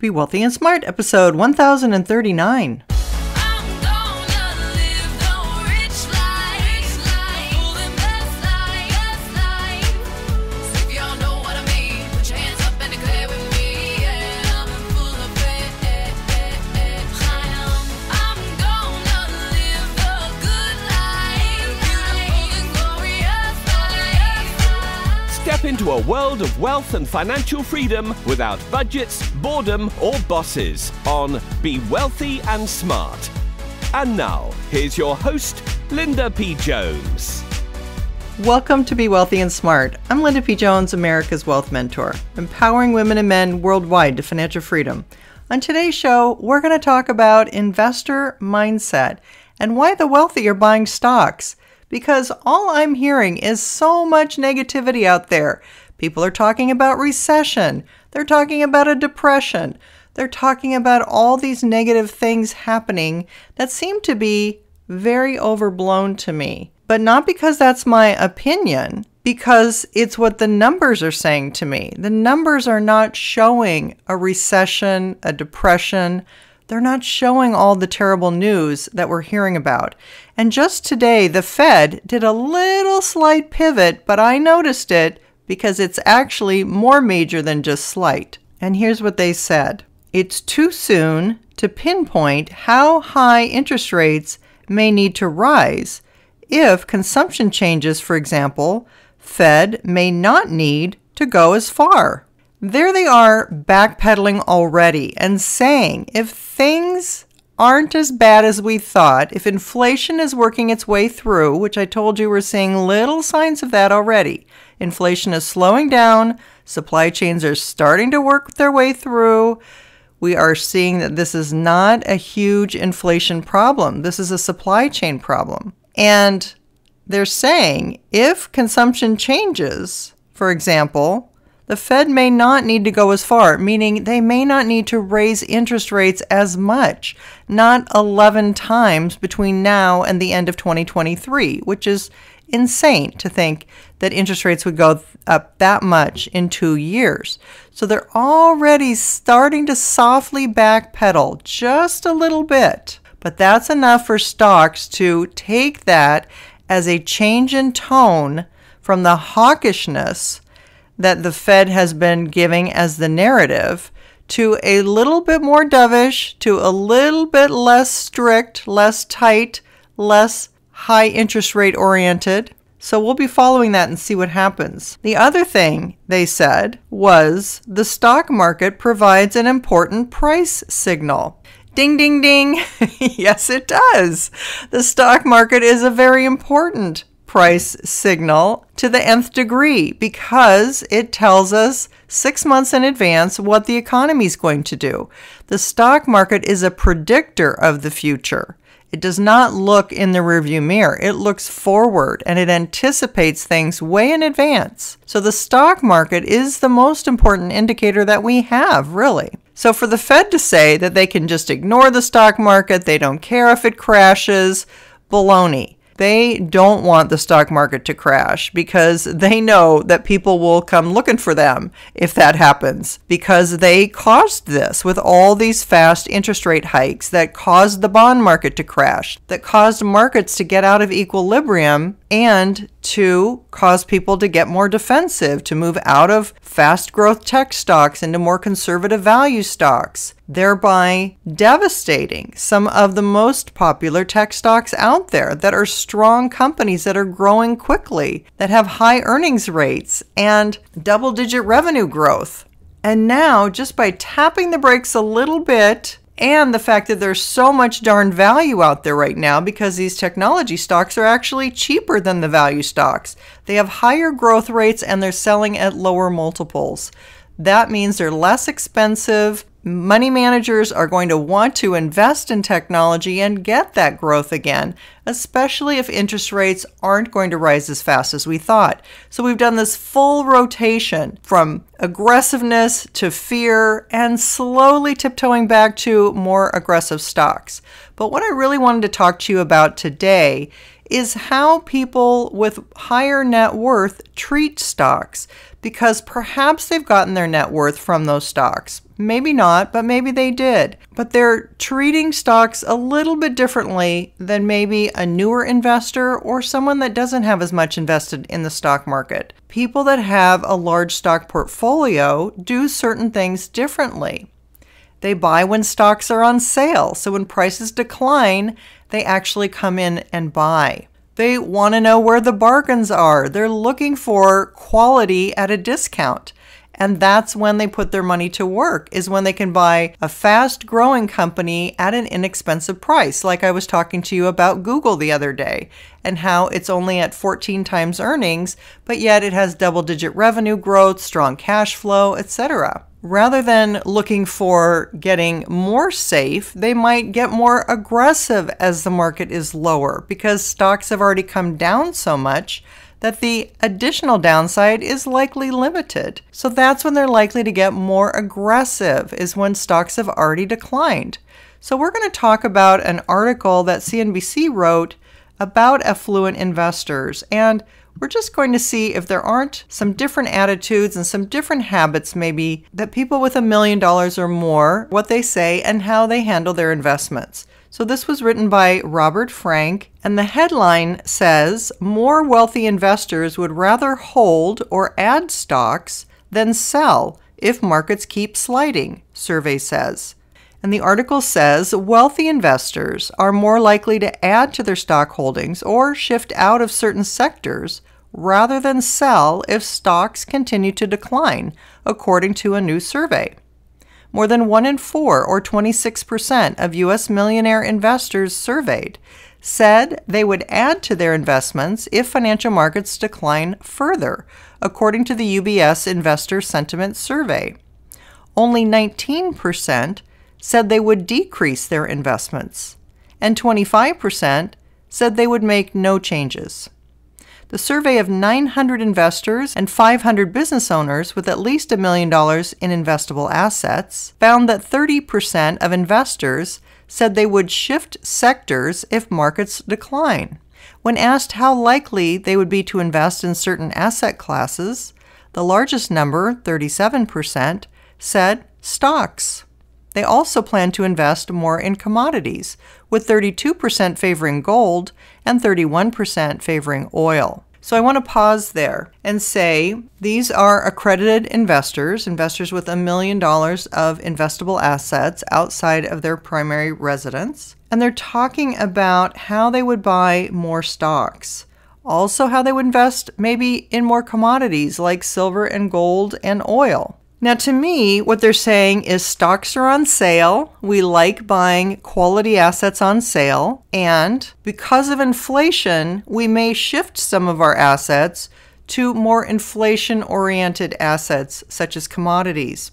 Be Wealthy and Smart, episode 1039. World of wealth and financial freedom without budgets, boredom, or bosses on Be Wealthy and Smart. And now, here's your host, Linda P. Jones. Welcome to Be Wealthy and Smart. I'm Linda P. Jones, America's Wealth Mentor, empowering women and men worldwide to financial freedom. On today's show, we're going to talk about investor mindset and why the wealthy are buying stocks. Because all I'm hearing is so much negativity out there. People are talking about recession, they're talking about a depression, they're talking about all these negative things happening that seem to be very overblown to me. But not because that's my opinion, because it's what the numbers are saying to me. The numbers are not showing a recession, a depression. They're not showing all the terrible news that we're hearing about. And just today, the Fed did a little slight pivot, but I noticed it because it's actually more major than just slight. And here's what they said It's too soon to pinpoint how high interest rates may need to rise if consumption changes, for example, Fed may not need to go as far. There they are backpedaling already and saying if things aren't as bad as we thought, if inflation is working its way through, which I told you we're seeing little signs of that already, inflation is slowing down, supply chains are starting to work their way through. We are seeing that this is not a huge inflation problem. This is a supply chain problem. And they're saying if consumption changes, for example, the Fed may not need to go as far, meaning they may not need to raise interest rates as much, not 11 times between now and the end of 2023, which is insane to think that interest rates would go up that much in two years. So they're already starting to softly backpedal just a little bit. But that's enough for stocks to take that as a change in tone from the hawkishness that the Fed has been giving as the narrative to a little bit more dovish, to a little bit less strict, less tight, less high interest rate oriented. So we'll be following that and see what happens. The other thing they said was the stock market provides an important price signal. Ding, ding, ding. yes, it does. The stock market is a very important price signal to the nth degree because it tells us six months in advance what the economy is going to do. The stock market is a predictor of the future. It does not look in the rearview mirror. It looks forward and it anticipates things way in advance. So the stock market is the most important indicator that we have, really. So for the Fed to say that they can just ignore the stock market, they don't care if it crashes, baloney. They don't want the stock market to crash because they know that people will come looking for them if that happens because they caused this with all these fast interest rate hikes that caused the bond market to crash, that caused markets to get out of equilibrium and to cause people to get more defensive, to move out of fast growth tech stocks into more conservative value stocks, thereby devastating some of the most popular tech stocks out there that are strong companies that are growing quickly, that have high earnings rates and double digit revenue growth. And now, just by tapping the brakes a little bit, and the fact that there's so much darn value out there right now because these technology stocks are actually cheaper than the value stocks. They have higher growth rates and they're selling at lower multiples. That means they're less expensive. Money managers are going to want to invest in technology and get that growth again, especially if interest rates aren't going to rise as fast as we thought. So we've done this full rotation from aggressiveness to fear and slowly tiptoeing back to more aggressive stocks. But what I really wanted to talk to you about today is how people with higher net worth treat stocks because perhaps they've gotten their net worth from those stocks. Maybe not, but maybe they did. But they're treating stocks a little bit differently than maybe a newer investor or someone that doesn't have as much invested in the stock market. People that have a large stock portfolio do certain things differently. They buy when stocks are on sale. So when prices decline, they actually come in and buy. They want to know where the bargains are. They're looking for quality at a discount. And that's when they put their money to work, is when they can buy a fast growing company at an inexpensive price. Like I was talking to you about Google the other day and how it's only at 14 times earnings, but yet it has double digit revenue growth, strong cash flow, etc. Rather than looking for getting more safe, they might get more aggressive as the market is lower because stocks have already come down so much that the additional downside is likely limited. So that's when they're likely to get more aggressive, is when stocks have already declined. So we're going to talk about an article that CNBC wrote about affluent investors. And we're just going to see if there aren't some different attitudes and some different habits, maybe, that people with a million dollars or more, what they say and how they handle their investments. So, this was written by Robert Frank, and the headline says More wealthy investors would rather hold or add stocks than sell if markets keep sliding, survey says. And the article says wealthy investors are more likely to add to their stock holdings or shift out of certain sectors rather than sell if stocks continue to decline, according to a new survey. More than one in four, or 26%, of U.S. millionaire investors surveyed said they would add to their investments if financial markets decline further, according to the UBS Investor Sentiment Survey. Only 19% said they would decrease their investments, and 25% said they would make no changes. The survey of 900 investors and 500 business owners with at least a million dollars in investable assets found that 30% of investors said they would shift sectors if markets decline. When asked how likely they would be to invest in certain asset classes, the largest number, 37%, said stocks. They also plan to invest more in commodities, with 32% favoring gold and 31% favoring oil. So I want to pause there and say these are accredited investors, investors with a million dollars of investable assets outside of their primary residence. And they're talking about how they would buy more stocks. Also, how they would invest maybe in more commodities like silver and gold and oil. Now, to me, what they're saying is stocks are on sale. We like buying quality assets on sale. And because of inflation, we may shift some of our assets to more inflation oriented assets, such as commodities.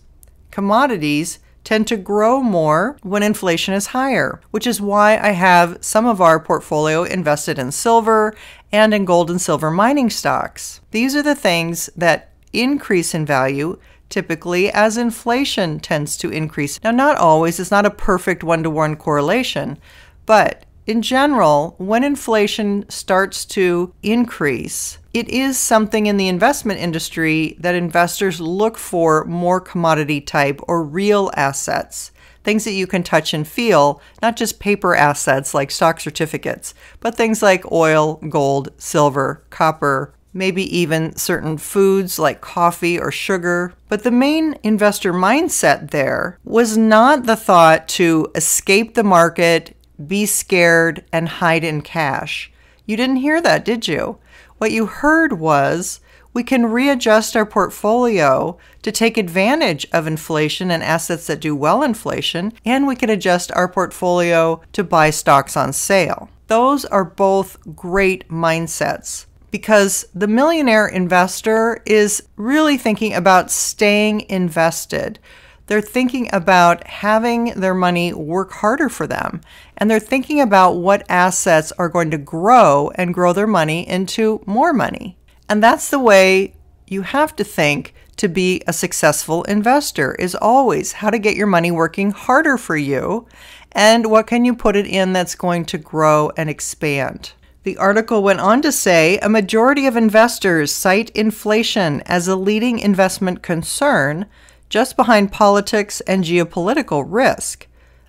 Commodities tend to grow more when inflation is higher, which is why I have some of our portfolio invested in silver and in gold and silver mining stocks. These are the things that increase in value typically as inflation tends to increase. Now, not always, it's not a perfect one to one correlation, but in general, when inflation starts to increase, it is something in the investment industry that investors look for more commodity type or real assets. Things that you can touch and feel, not just paper assets like stock certificates, but things like oil, gold, silver, copper, maybe even certain foods like coffee or sugar. But the main investor mindset there was not the thought to escape the market, be scared, and hide in cash. You didn't hear that, did you? What you heard was we can readjust our portfolio to take advantage of inflation and assets that do well in inflation, and we can adjust our portfolio to buy stocks on sale. Those are both great mindsets because the millionaire investor is really thinking about staying invested. They're thinking about having their money work harder for them. And they're thinking about what assets are going to grow and grow their money into more money. And that's the way you have to think to be a successful investor is always how to get your money working harder for you and what can you put it in that's going to grow and expand. The article went on to say a majority of investors cite inflation as a leading investment concern, just behind politics and geopolitical risk.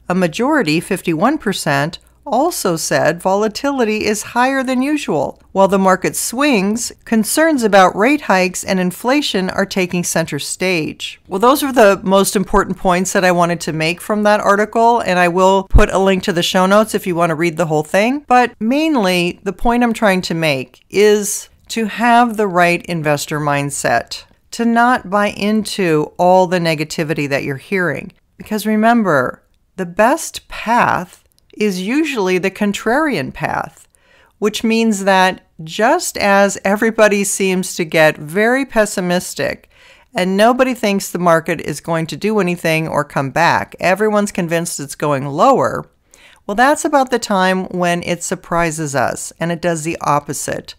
A majority, 51%, also said volatility is higher than usual. While the market swings, concerns about rate hikes and inflation are taking center stage. Well, those are the most important points that I wanted to make from that article, and I will put a link to the show notes if you want to read the whole thing. But mainly, the point I'm trying to make is to have the right investor mindset, to not buy into all the negativity that you're hearing. Because remember, the best path is usually the contrarian path, which means that just as everybody seems to get very pessimistic and nobody thinks the market is going to do anything or come back, everyone's convinced it's going lower. Well, that's about the time when it surprises us and it does the opposite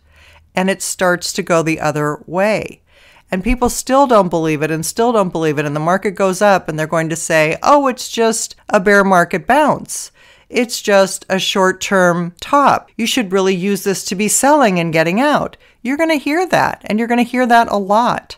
and it starts to go the other way. And people still don't believe it and still don't believe it. And the market goes up and they're going to say, oh, it's just a bear market bounce. It's just a short term top. You should really use this to be selling and getting out. You're going to hear that, and you're going to hear that a lot.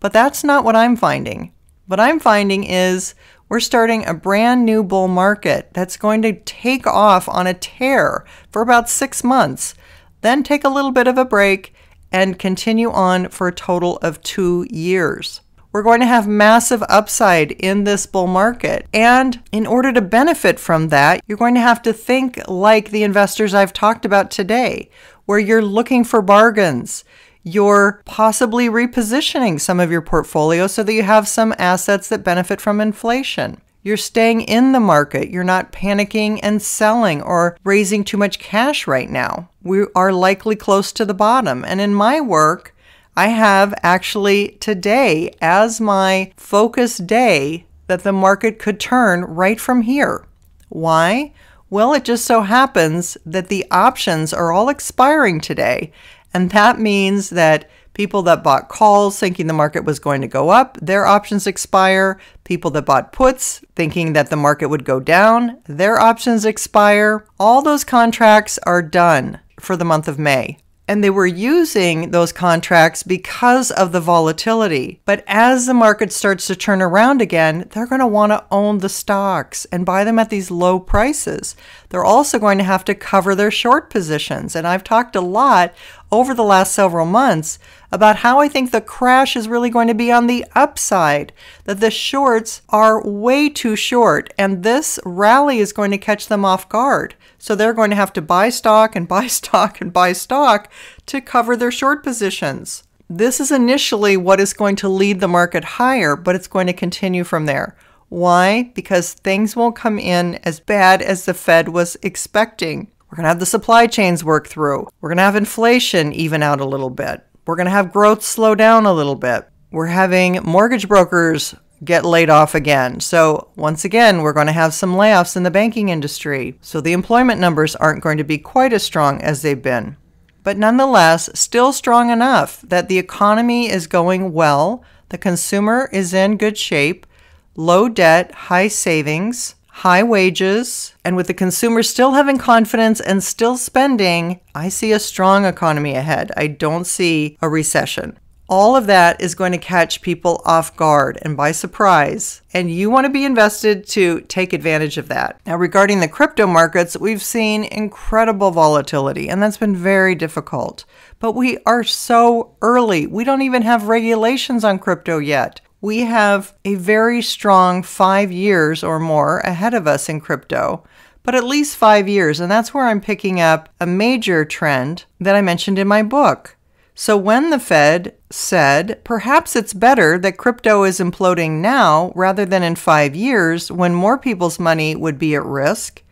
But that's not what I'm finding. What I'm finding is we're starting a brand new bull market that's going to take off on a tear for about six months, then take a little bit of a break and continue on for a total of two years. We're going to have massive upside in this bull market. And in order to benefit from that, you're going to have to think like the investors I've talked about today, where you're looking for bargains. You're possibly repositioning some of your portfolio so that you have some assets that benefit from inflation. You're staying in the market. You're not panicking and selling or raising too much cash right now. We are likely close to the bottom. And in my work, I have actually today as my focus day that the market could turn right from here. Why? Well, it just so happens that the options are all expiring today. And that means that people that bought calls thinking the market was going to go up, their options expire. People that bought puts thinking that the market would go down, their options expire. All those contracts are done for the month of May and they were using those contracts because of the volatility. But as the market starts to turn around again, they're going to want to own the stocks and buy them at these low prices. They're also going to have to cover their short positions. And I've talked a lot over the last several months about how I think the crash is really going to be on the upside, that the shorts are way too short, and this rally is going to catch them off guard. So they're going to have to buy stock and buy stock and buy stock to cover their short positions. This is initially what is going to lead the market higher, but it's going to continue from there. Why? Because things won't come in as bad as the Fed was expecting. We're going to have the supply chains work through. We're going to have inflation even out a little bit. We're going to have growth slow down a little bit. We're having mortgage brokers get laid off again. So, once again, we're going to have some layoffs in the banking industry. So, the employment numbers aren't going to be quite as strong as they've been. But nonetheless, still strong enough that the economy is going well, the consumer is in good shape, low debt, high savings, high wages, and with the consumer still having confidence and still spending, I see a strong economy ahead. I don't see a recession all of that is going to catch people off guard and by surprise. And you want to be invested to take advantage of that. Now, regarding the crypto markets, we've seen incredible volatility, and that's been very difficult. But we are so early. We don't even have regulations on crypto yet. We have a very strong five years or more ahead of us in crypto but at least five years. And that's where I'm picking up a major trend that I mentioned in my book. So when the Fed said, perhaps it's better that crypto is imploding now rather than in five years when more people's money would be at risk,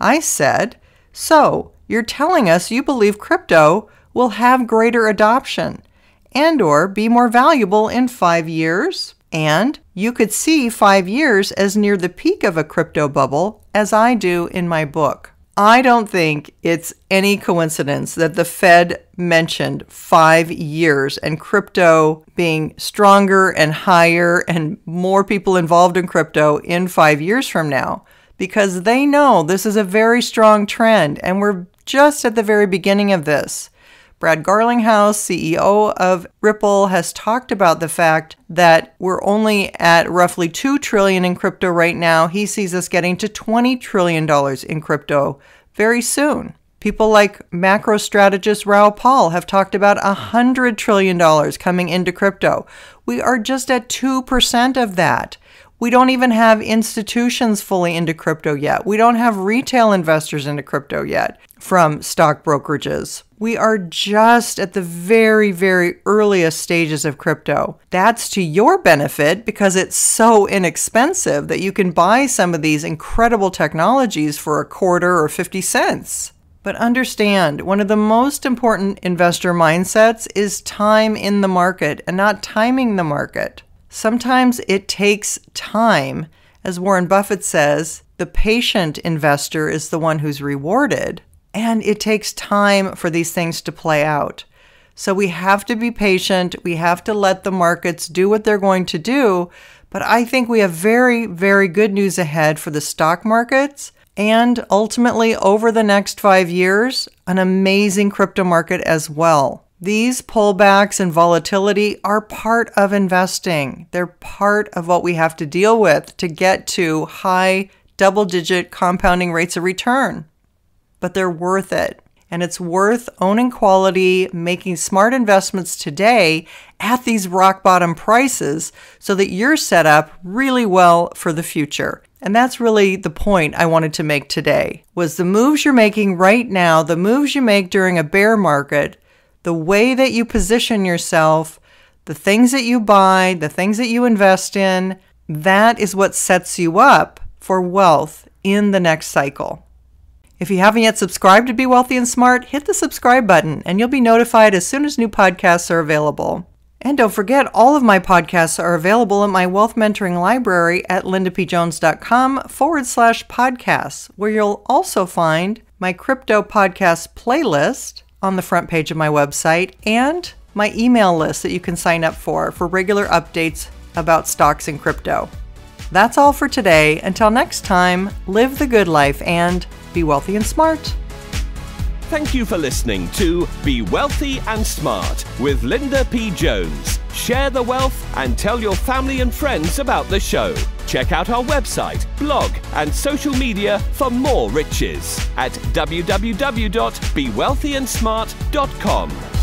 I said, so you're telling us you believe crypto will have greater adoption and or be more valuable in 5 years and you could see 5 years as near the peak of a crypto bubble as I do in my book. I don't think it's any coincidence that the Fed mentioned five years and crypto being stronger and higher and more people involved in crypto in five years from now because they know this is a very strong trend and we're just at the very beginning of this. Brad Garlinghouse, CEO of Ripple, has talked about the fact that we're only at roughly 2 trillion in crypto right now. He sees us getting to 20 trillion dollars in crypto very soon. People like macro strategist Raoul Pal have talked about $100 trillion coming into crypto. We are just at 2% of that. We don't even have institutions fully into crypto yet. We don't have retail investors into crypto yet from stock brokerages. We are just at the very, very earliest stages of crypto. That's to your benefit because it's so inexpensive that you can buy some of these incredible technologies for a quarter or 50 cents. But understand, one of the most important investor mindsets is time in the market and not timing the market. Sometimes it takes time. As Warren Buffett says, the patient investor is the one who's rewarded, and it takes time for these things to play out. So we have to be patient. We have to let the markets do what they're going to do. But I think we have very, very good news ahead for the stock markets and ultimately over the next five years, an amazing crypto market as well. These pullbacks and volatility are part of investing. They're part of what we have to deal with to get to high double digit compounding rates of return. But they're worth it. And it's worth owning quality, making smart investments today at these rock bottom prices so that you're set up really well for the future. And that's really the point I wanted to make today. Was the moves you're making right now, the moves you make during a bear market, the way that you position yourself, the things that you buy, the things that you invest in, that is what sets you up for wealth in the next cycle. If you haven't yet subscribed to Be Wealthy and Smart, hit the subscribe button and you'll be notified as soon as new podcasts are available. And don't forget, all of my podcasts are available at my wealth mentoring library at lindapjones.com forward slash podcasts, where you'll also find my crypto podcast playlist on the front page of my website and my email list that you can sign up for for regular updates about stocks and crypto. That's all for today. Until next time, live the good life and be wealthy and smart. Thank you for listening to Be Wealthy and Smart with Linda P. Jones. Share the wealth and tell your family and friends about the show. Check out our website, blog, and social media for more riches at www.bewealthyandsmart.com.